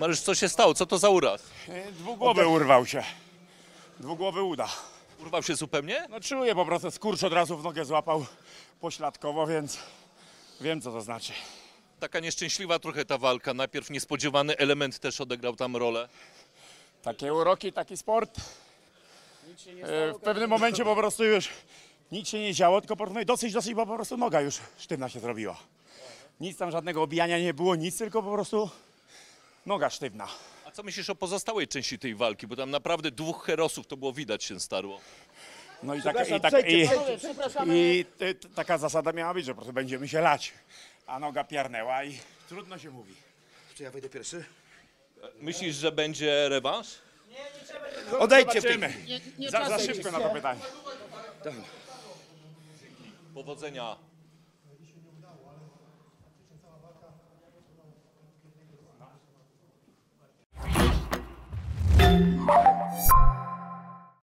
Mariusz, co się stało? Co to za uraz? Dwugłowy urwał się. Dwugłowy uda. Urwał się zupełnie? No czuję po prostu, skurcz od razu w nogę złapał pośladkowo, więc wiem co to znaczy. Taka nieszczęśliwa trochę ta walka. Najpierw niespodziewany element też odegrał tam rolę. Takie uroki, taki sport. E, W pewnym momencie po prostu już nic się nie działo, tylko po prostu no dosyć, dosyć, bo po prostu noga już sztywna się zrobiła. Nic tam żadnego obijania nie było, nic, tylko po prostu noga sztywna. A co myślisz o pozostałej części tej walki? Bo tam naprawdę dwóch herosów to było widać się starło. No i, tak, i, tak, i, i t, t, taka zasada miała być, że po prostu będziemy się lać. A noga piarnęła i trudno się mówi. Czy ja wejdę pierwszy? Myślisz, że będzie rewanż? Odejdźcie w tej Zobaczymy. chwili. Za, za szybko na to pytanie. Powodzenia.